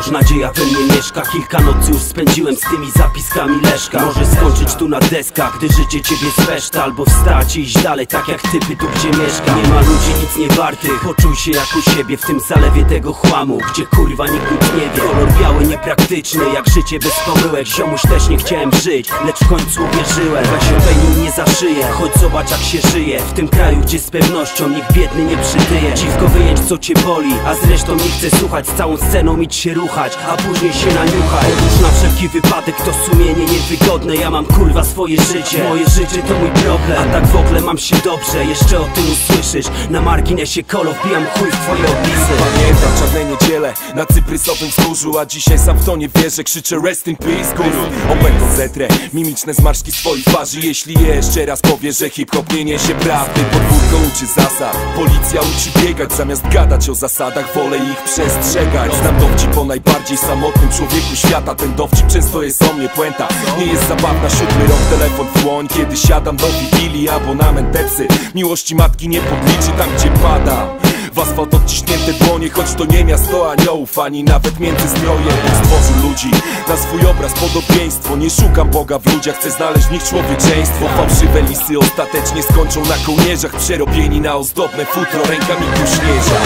wciąż nadzieja we mnie mieszka. Kilka nocy już spędziłem z tymi zapiskami Leszka. Może skończyć tu na deskach, gdy życie ciebie zweszta Albo wstać i iść dalej, tak jak typy tu gdzie mieszka. Nie ma ludzi nic nie wartych, poczuj się jak u siebie W tym zalewie tego chłamu, gdzie kurwa nikt nic nie wie. Kolor biały niepraktyczny, jak życie bez pomyłek. Ziomuś też nie chciałem żyć, lecz w końcu uwierzyłem. Weź się nie za szyję, choć zobacz jak się żyje. W tym kraju, gdzie z pewnością nikt biedny nie przytyje. Dziwko wyjęć co cię boli, a zresztą nie chcę słuchać Z całą sceną idź się ruchać, a później się naniuchaj Otóż na wszelki wypadek to sumienie niewygodne. Ja mam kurwa swoje życie, moje życie to mój problem. A tak w ogóle mam się dobrze, jeszcze o tym usłyszysz. Na marginesie kolo wbijam chuj w twoje opisy. Pamiętam czarne niedziele na cyprysowym wzgórzu A dzisiaj sam w to nie wierzę, krzyczę rest in peace guru. Opętą zetrę, mimiczne zmarszki swoich twarzy. Jeśli jeszcze raz powiesz, że hip-hop nie niesie prawdy Podwórko uczy zasad, policja uczy biegać Zamiast gadać o zasadach, wolę ich przestrzegać Znam dowcip najbardziej samotnym człowieku świata. Ten dowcip często jest o mnie puenta. Nie jest zabawna, siódmy rok, telefon dłoń. Kiedy siadam do wigilii, abonament tepsy Miłości matki nie podliczy tam, gdzie padam w asfalt odciśnięte dłonie, choć to nie miasto aniołów Ani nawet między zdrojem Bóg stworzył ludzi na swój obraz podobieństwo. Nie szukam Boga w ludziach, chcę znaleźć w nich człowieczeństwo. Fałszywe lisy ostatecznie skończą na kołnierzach Przerobieni na ozdobne futro rękami kuśnierza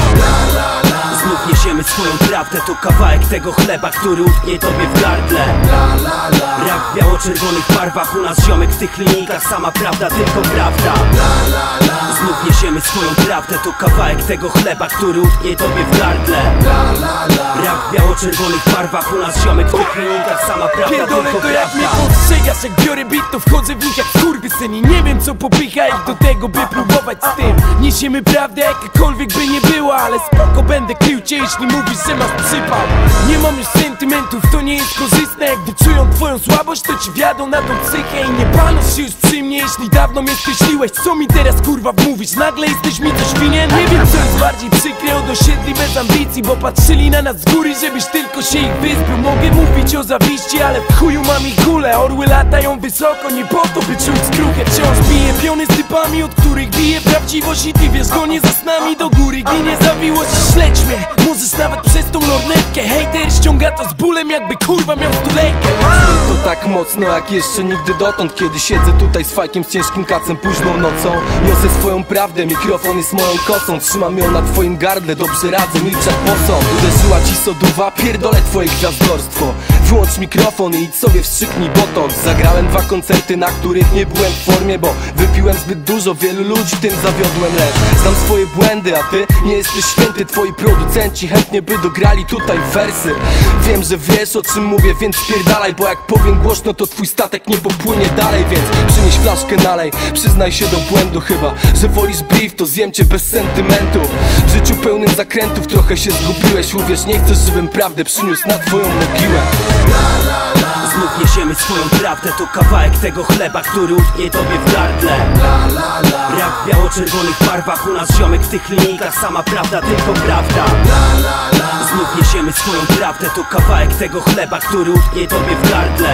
Znów niesiemy swoją prawdę To kawałek tego chleba, który utknie tobie w gardle. Rap w biało-czerwonych barwach U nas ziomek w tych linijkach Sama prawda, tylko prawda. Znów niesiemy swoją prawdę To kawałek tego chleba, który utknie tobie w gardle. Rap w biało-czerwonych barwach U nas ziomek w tych linijkach Sama prawda, Pierdolę to jak mnie postrzegasz Jak biorę bit to wchodzę w nich jak skurwysyn I nie wiem co popycha ich do tego by próbować z tym. Niesiemy prawdę jakakolwiek by nie była Ale spoko będę krył cię jeśli mówisz, że masz przypał. Nie mam już sentymentów, to nie jest korzystne Jak wyczują twoją słabość to ci wiadą na tą psychę I nie panusz się już przy mnie jeśli dawno mnie skreśliłeś Co mi teraz kurwa wmówisz? Nagle jesteś mi coś winien? Nie wiem co jest bardziej przykre osiedli bez ambicji Bo patrzyli na nas z góry, żebyś tylko się ich wyzbył. Mogę mówić o zawiści, ale w chuju mam ich gule Orły latają wysoko, nie po to by czuć skruchę. Wciąż biję piony z typami, od których bije prawdziwość I ty wiesz, gonie za snami do góry. Ginie zawiłość, śledź mnie Możesz nawet przez tą lornetkę. Hejter ściąga to z bólem, jakby kurwa miał stulejkę mocno jak jeszcze nigdy dotąd. Kiedy siedzę tutaj z fajkiem, z ciężkim kacem późną nocą. Niosę swoją prawdę, mikrofon jest moją kosą. Trzymam ją na twoim gardle, dobrze radzę, milcz jak posąg Uderzyła ci soduwa, pierdolę twoje gwiazdorstwo. Wyłącz mikrofon i idź sobie wstrzyknij botox. Zagrałem dwa koncerty, na których nie byłem w formie Bo wypiłem zbyt dużo, wielu ludzi tym zawiodłem Lecz znam swoje błędy, a ty nie jesteś święty. Twoi producenci chętnie by dograli tutaj wersy. Wiem, że wiesz o czym mówię, więc spierdalaj Bo jak powiem głośno, to twój statek nie popłynie dalej Więc przynieś flaszkę nalej, przyznaj się do błędu chyba Że wolisz brief, to zjem cię bez sentymentu. W życiu pełnym zakrętów trochę się zgubiłeś. Uwierz, nie chcesz, żebym prawdę przyniósł na twoją mogiłę. Znów niesiemy swoją prawdę To kawałek tego chleba, który utknie tobie w gardle. Rap w biało-czerwonych barwach U nas ziomek w tych linijkach Sama prawda, tylko prawda Znów niesiemy swoją prawdę To kawałek tego chleba, który utknie tobie w gardle.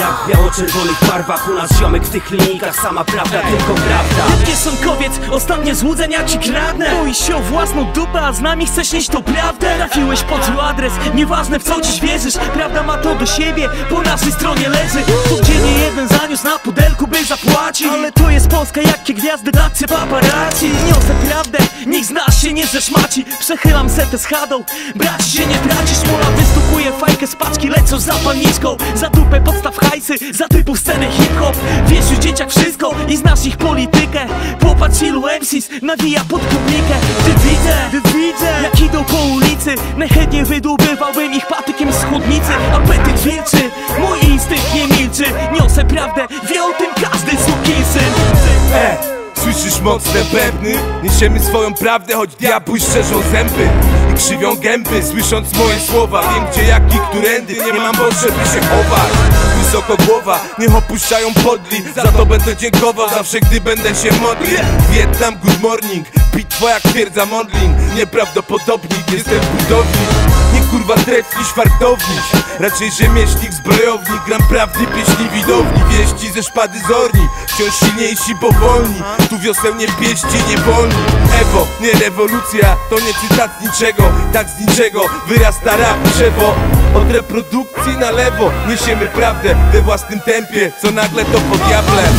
Rap w biało-czerwonych barwach U nas ziomek w tych linijkach Sama prawda, tylko prawda. Kieszonkowiec, ostatnie złudzenia ci kradnę. Boisz się o własną dupę, a z nami chcesz nieść to prawdę. Trafiłeś pod zły adres, nieważne w co dziś wierzysz. Prawda ma to do siebie, po naszej stronie leży. Codziennie jeden zaniósł na pudelku, by zapłacić. Ale to jest Polska, jakie gwiazdy tacy paparazzi. Niosę prawdę, niech z nas się nie zeszmaci. Przechylam setę z chadą, braci się nie tracisz Mola wystukuje fajkę z paczki, lecą za zapalniczką Za dupę podstaw hajsy, za typu sceny hip-hop. Wiesz już dzieciak wszystko i znasz ich politykę. Popatrz ilu MCs nawija pod publikę. Gdy widzę, gdy widzę jak idą po ulicy. Najchętniej wydłubywałbym ich patykiem z chłodnicy Apetyt wilczy, mój instynkt nie milczy. Niosę prawdę, wie o tym każdy syn E, słyszysz mocne bębny? Niesiemy swoją prawdę, choć diabły szczerzą zęby krzywią gęby, słysząc moje słowa. Wiem gdzie, jak i którędy, nie mam potrzeby się chować. Wysoko głowa, niech opuszczają podli. Za to będę dziękował zawsze, gdy będę się modlił. Wietnam, good morning, bit twoja twierdza modlin Nieprawdopodobnik, jestem w budowni nie kurwa tref niż fartownik Raczej rzemieślnik, zbrojownik Gram prawdy, pieśni widowni Wieści ze szpady zorni. Wciąż silniejsi, powolni Tu wioseł nie pieści, nie wolni. Ewo, nie rewolucja To nie cytat niczego. Tak z niczego wyrasta rap drzewo. Od reprodukcji na lewo Niesiemy prawdę we własnym tempie Co nagle to pod diablem